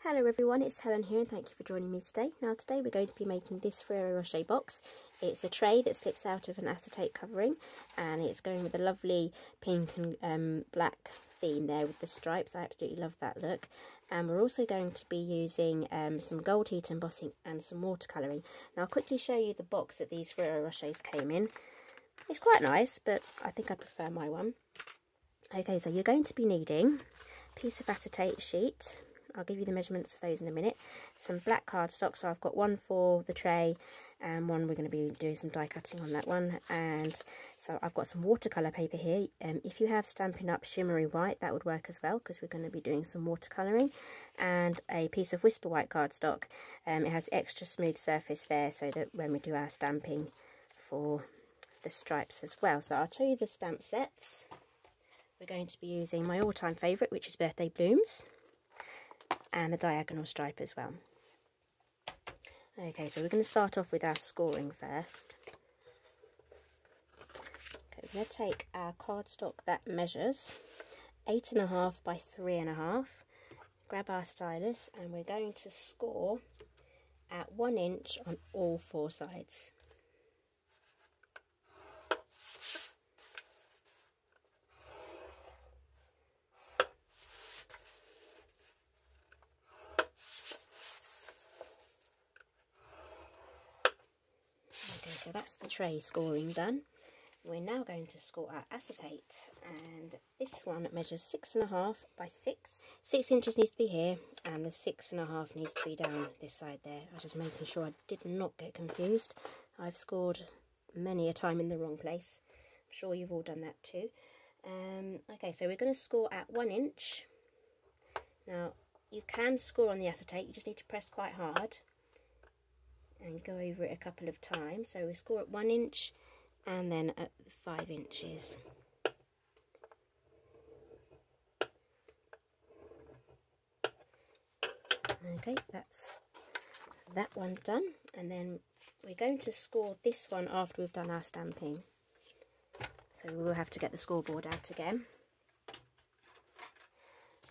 Hello everyone, it's Helen here and thank you for joining me today. Now today we're going to be making this Ferrero Rocher box. It's a tray that slips out of an acetate covering and it's going with a lovely pink and um, black theme there with the stripes. I absolutely love that look. And we're also going to be using um, some gold heat embossing and some watercolouring. Now I'll quickly show you the box that these Ferrero Rochers came in. It's quite nice but I think I prefer my one. Okay, so you're going to be needing a piece of acetate sheet, I'll give you the measurements of those in a minute. Some black cardstock, so I've got one for the tray and one we're going to be doing some die cutting on that one. And so I've got some watercolour paper here. Um, if you have Stampin' Up! Shimmery White, that would work as well because we're going to be doing some watercolouring. And a piece of Whisper White cardstock. Um, it has extra smooth surface there so that when we do our stamping for the stripes as well. So I'll show you the stamp sets. We're going to be using my all-time favourite, which is Birthday Blooms and the diagonal stripe as well. Okay, so we're going to start off with our scoring first. Okay, we're going to take our cardstock that measures eight and a half by three and a half. Grab our stylus and we're going to score at one inch on all four sides. so that's the tray scoring done. We're now going to score our acetate and this one measures six and a half by six. Six inches needs to be here and the six and a half needs to be down this side there. I was just making sure I did not get confused. I've scored many a time in the wrong place. I'm sure you've all done that too. Um, okay, so we're going to score at one inch. Now, you can score on the acetate, you just need to press quite hard and go over it a couple of times. So we score at one inch and then at five inches. Okay, that's that one done. And then we're going to score this one after we've done our stamping. So we will have to get the scoreboard out again.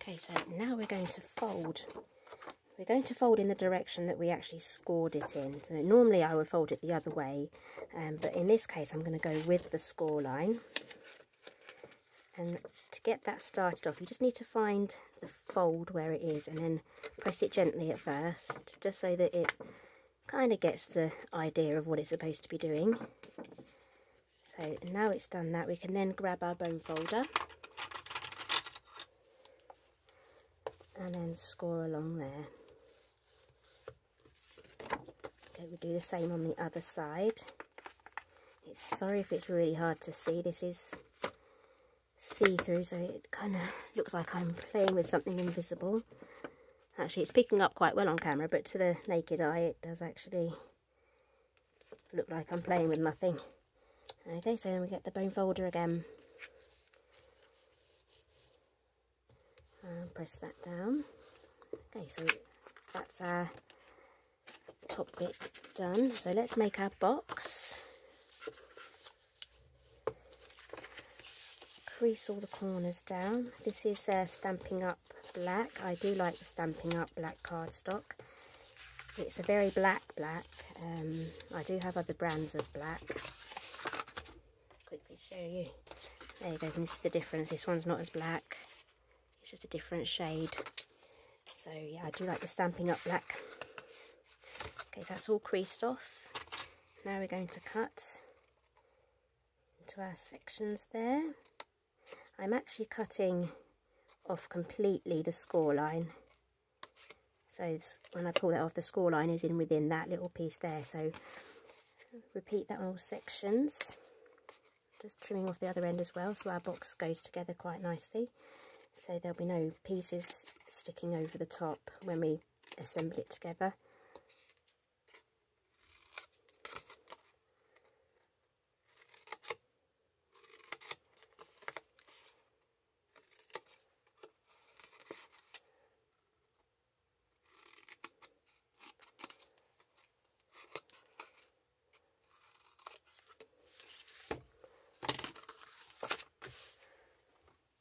Okay, so now we're going to fold we're going to fold in the direction that we actually scored it in. normally I would fold it the other way, um, but in this case I'm going to go with the score line. And to get that started off, you just need to find the fold where it is and then press it gently at first, just so that it kind of gets the idea of what it's supposed to be doing. So now it's done that, we can then grab our bone folder and then score along there. We'll do the same on the other side. It's sorry if it's really hard to see. This is see-through, so it kind of looks like I'm playing with something invisible. Actually, it's picking up quite well on camera, but to the naked eye, it does actually look like I'm playing with nothing. Okay, so then we get the bone folder again. And press that down. Okay, so that's our top bit done. So let's make our box. Crease all the corners down. This is uh, Stampin' Up Black. I do like the Stampin' Up Black cardstock. It's a very black black. Um, I do have other brands of black. Quickly show you. There you go, this is the difference. This one's not as black. It's just a different shade. So yeah, I do like the Stampin' Up Black. Okay, that's all creased off. Now we're going to cut into our sections there. I'm actually cutting off completely the score line. So when I pull that off, the score line is in within that little piece there. So repeat that on all sections. Just trimming off the other end as well so our box goes together quite nicely. So there'll be no pieces sticking over the top when we assemble it together.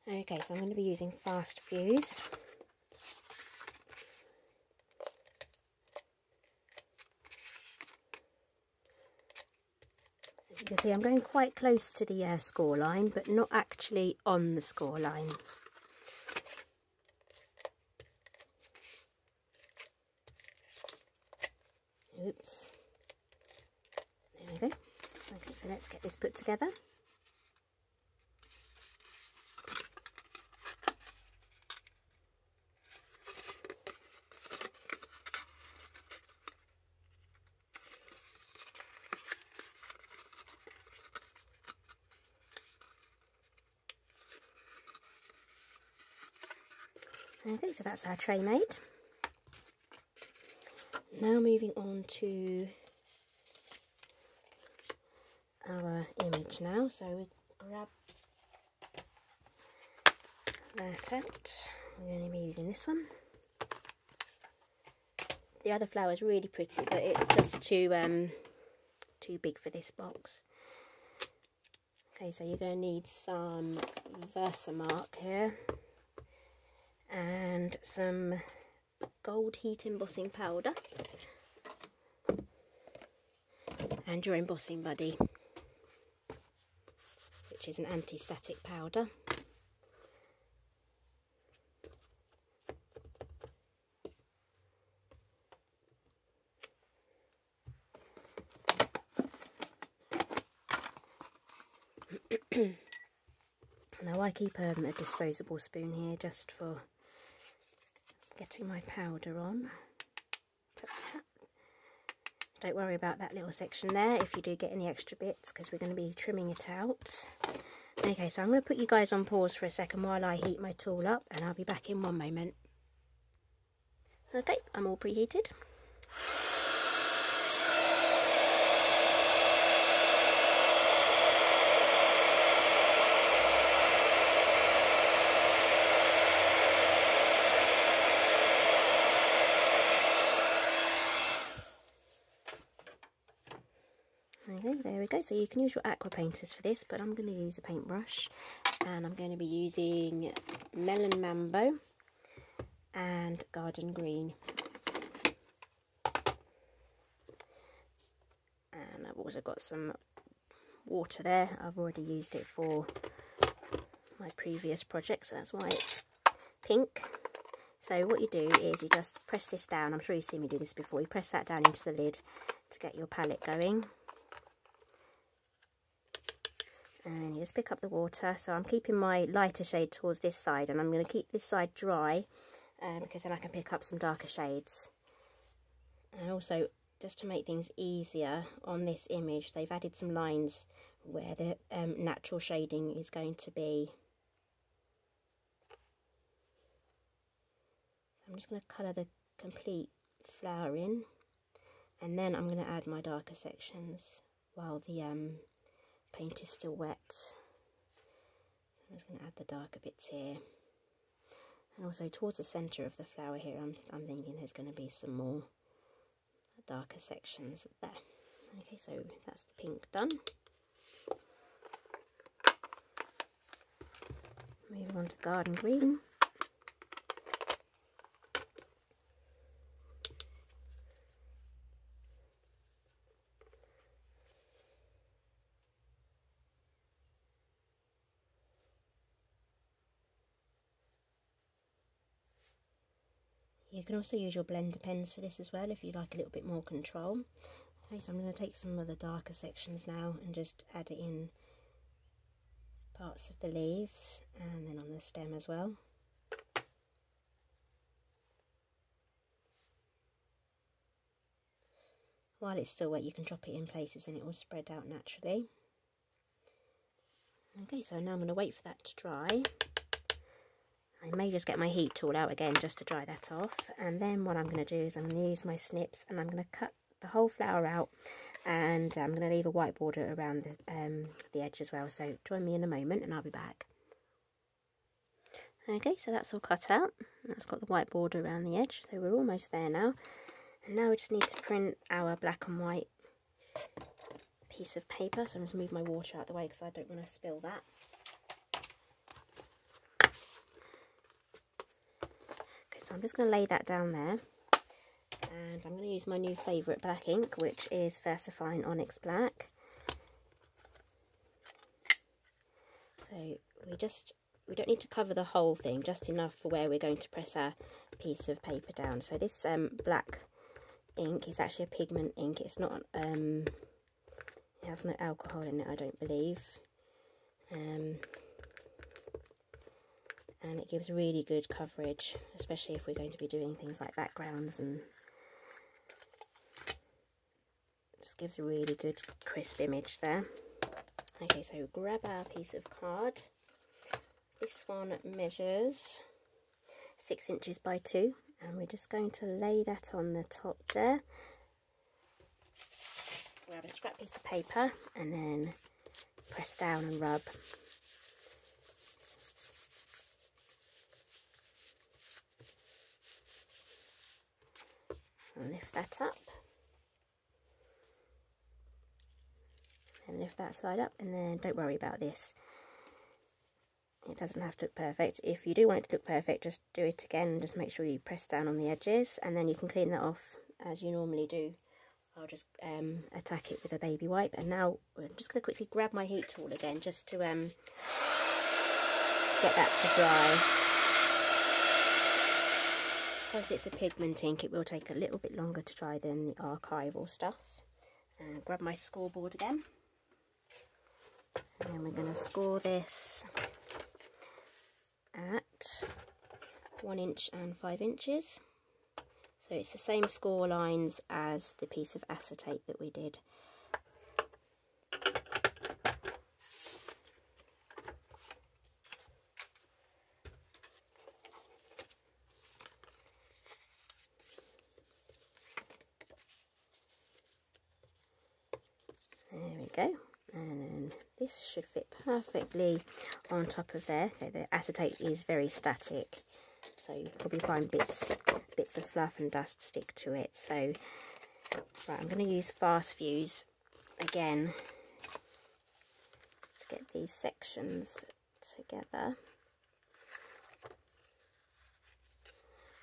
Okay, so I'm going to be using Fast Fuse. As you can see, I'm going quite close to the uh, score line, but not actually on the score line. Oops. There we go. Okay, so let's get this put together. Okay, so that's our tray made. Now moving on to our image now. So we grab that out. We're going to be using this one. The other flower is really pretty, but it's just too um, too big for this box. Okay, so you're going to need some Versamark here and some gold heat embossing powder. And your embossing buddy which is an anti-static powder. Now I keep um, a disposable spoon here just for getting my powder on. Don't worry about that little section there if you do get any extra bits because we're going to be trimming it out. Okay, so I'm going to put you guys on pause for a second while I heat my tool up and I'll be back in one moment. Okay, I'm all preheated. Okay, there we go. So you can use your aqua painters for this, but I'm going to use a paintbrush. And I'm going to be using Melon Mambo and Garden Green. And I've also got some water there. I've already used it for my previous project, so that's why it's pink. So what you do is you just press this down. I'm sure you've seen me do this before. You press that down into the lid to get your palette going. And you just pick up the water. So I'm keeping my lighter shade towards this side and I'm going to keep this side dry uh, because then I can pick up some darker shades. And also just to make things easier on this image they've added some lines where the um, natural shading is going to be. I'm just going to colour the complete flower in and then I'm going to add my darker sections while the um, paint is still wet. I'm just going to add the darker bits here. And also towards the centre of the flower here, I'm, I'm thinking there's going to be some more darker sections there. Okay, so that's the pink done. Moving on to garden green. Can also use your blender pens for this as well if you like a little bit more control. Okay, so I'm going to take some of the darker sections now and just add it in parts of the leaves and then on the stem as well. While it's still wet you can drop it in places and it will spread out naturally. Okay, so now I'm going to wait for that to dry. I may just get my heat tool out again just to dry that off. And then what I'm going to do is I'm going to use my snips and I'm going to cut the whole flower out. And I'm going to leave a white border around the, um, the edge as well. So join me in a moment and I'll be back. Okay, so that's all cut out. That's got the white border around the edge. So we're almost there now. And now we just need to print our black and white piece of paper. So I'm just move my water out of the way because I don't want to spill that. I'm just going to lay that down there. And I'm going to use my new favourite black ink, which is Versafine Onyx Black. So we just, we don't need to cover the whole thing, just enough for where we're going to press our piece of paper down. So this um, black ink is actually a pigment ink. It's not, um, it has no alcohol in it, I don't believe. Um, and it gives really good coverage especially if we're going to be doing things like backgrounds and just gives a really good crisp image there. Okay so grab our piece of card. This one measures six inches by two and we're just going to lay that on the top there. Grab a scrap piece of paper and then press down and rub lift that up. And lift that side up and then don't worry about this. It doesn't have to look perfect. If you do want it to look perfect just do it again and just make sure you press down on the edges and then you can clean that off as you normally do. I'll just um, attack it with a baby wipe and now I'm just going to quickly grab my heat tool again just to um, get that to dry because it's a pigment ink it will take a little bit longer to dry than the archival stuff. And grab my scoreboard again. And then we're going to score this at one inch and five inches. So it's the same score lines as the piece of acetate that we did go and then this should fit perfectly on top of there. So the acetate is very static. So you probably find bits bits of fluff and dust stick to it. So right I'm going to use fast fuse again to get these sections together.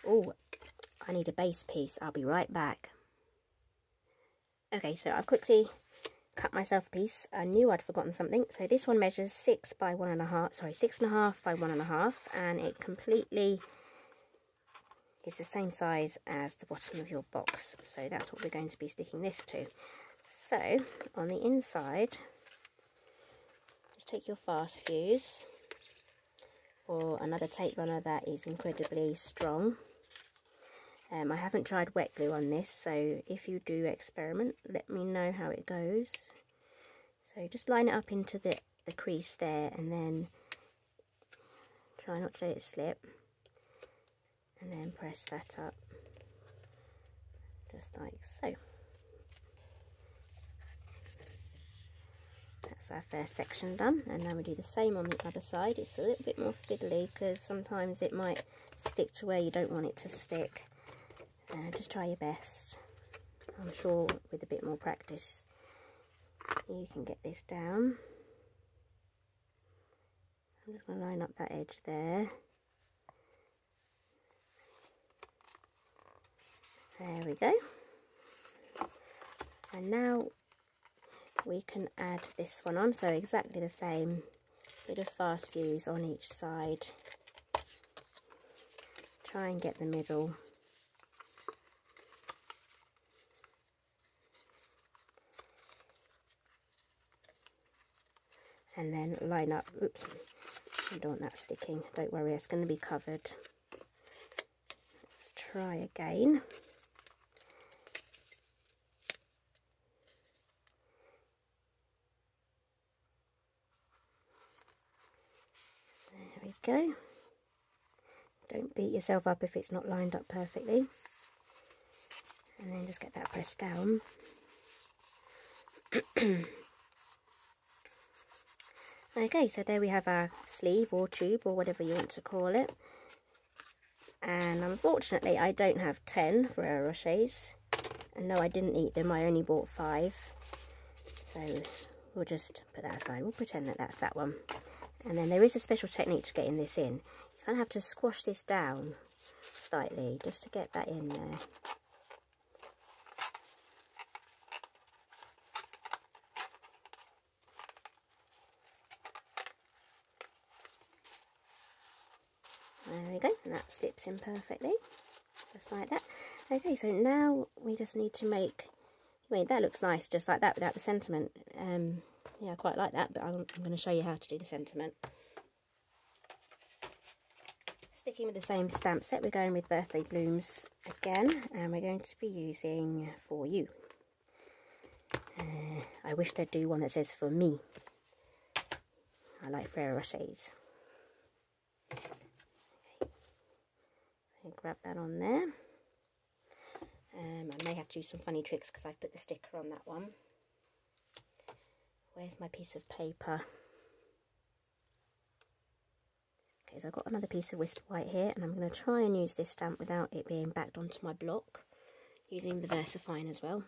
Oh I need a base piece. I'll be right back. Okay so I've quickly cut myself a piece. I knew I'd forgotten something. So this one measures six by one and a half, sorry, six and a half by one and a half, and it completely is the same size as the bottom of your box. So that's what we're going to be sticking this to. So on the inside, just take your fast fuse or another tape runner that is incredibly strong um, I haven't tried wet glue on this, so if you do experiment, let me know how it goes. So just line it up into the, the crease there and then try not to let it slip. And then press that up, just like so. That's our first section done, and now we do the same on the other side. It's a little bit more fiddly because sometimes it might stick to where you don't want it to stick. Uh, just try your best. I'm sure with a bit more practice you can get this down. I'm just going to line up that edge there. There we go. And now we can add this one on, so exactly the same bit of fast fuse on each side. Try and get the middle and then line up oops I don't want that sticking don't worry it's going to be covered. Let's try again. There we go. Don't beat yourself up if it's not lined up perfectly. And then just get that pressed down Okay, so there we have our sleeve or tube or whatever you want to call it. And unfortunately, I don't have 10 Ferrero Rochers. And no, I didn't eat them. I only bought five. So we'll just put that aside. We'll pretend that that's that one. And then there is a special technique to getting this in. You kind of have to squash this down slightly just to get that in there. There we go, and that slips in perfectly, just like that. Okay, so now we just need to make, I mean, that looks nice just like that without the sentiment. Um, yeah, I quite like that, but I'm, I'm going to show you how to do the sentiment. Sticking with the same stamp set, we're going with Birthday Blooms again, and we're going to be using For You. Uh, I wish they'd do one that says For Me. I like Ferrero Rochers. Grab that on there. Um, I may have to do some funny tricks because I've put the sticker on that one. Where's my piece of paper? Okay, so I've got another piece of Whisper White here and I'm going to try and use this stamp without it being backed onto my block using the VersaFine as well.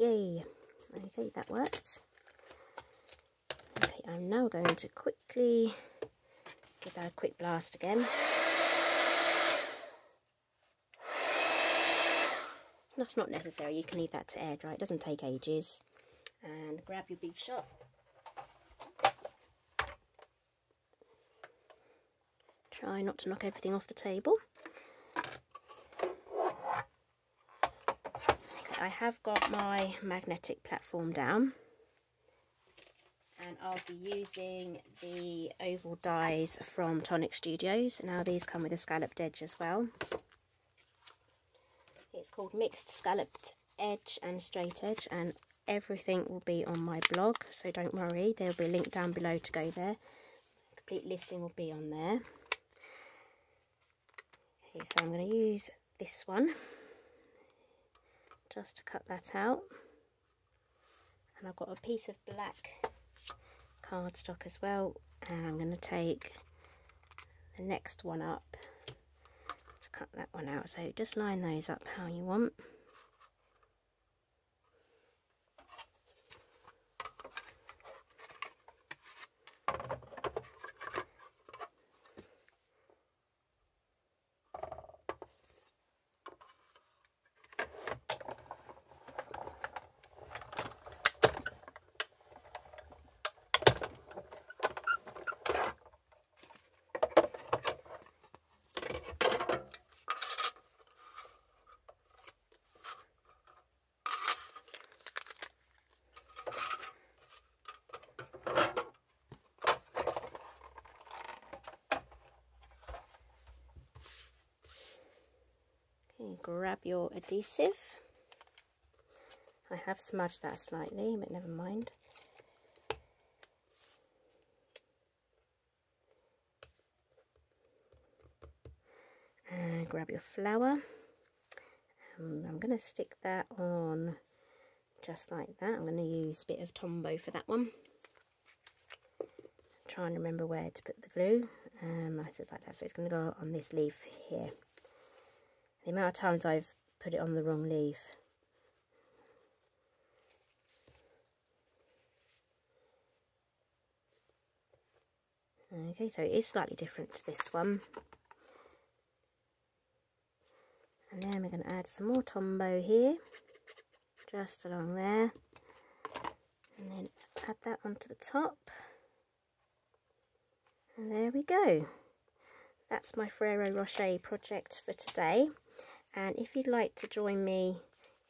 Yay! Okay, that worked. Okay, I'm now going to quickly give that a quick blast again. That's not necessary, you can leave that to air dry, it doesn't take ages. And grab your big shot. Try not to knock everything off the table. I have got my magnetic platform down and I'll be using the oval dies from Tonic Studios. Now these come with a scalloped edge as well. It's called Mixed Scalloped Edge and Straight Edge and everything will be on my blog so don't worry there'll be a link down below to go there. complete listing will be on there. Okay so I'm going to use this one just to cut that out. And I've got a piece of black cardstock as well. And I'm going to take the next one up to cut that one out. So just line those up how you want. Grab your adhesive. I have smudged that slightly, but never mind. And grab your flower. Um, I'm going to stick that on just like that. I'm going to use a bit of Tombow for that one. Try and remember where to put the glue. Um, I said like that, so it's going to go on this leaf here. The amount of times I've put it on the wrong leaf. Okay, so it is slightly different to this one. And then we're going to add some more Tombow here, just along there. And then add that onto the top. And there we go. That's my Ferrero Rocher project for today and if you'd like to join me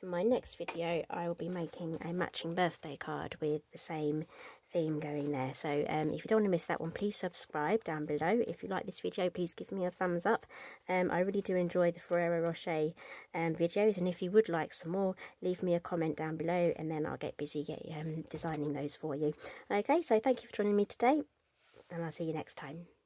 in my next video I will be making a matching birthday card with the same theme going there. So um, if you don't want to miss that one please subscribe down below. If you like this video please give me a thumbs up. Um, I really do enjoy the Ferrero Rocher um, videos. And if you would like some more leave me a comment down below and then I'll get busy um, designing those for you. Okay so thank you for joining me today and I'll see you next time